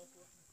Opo.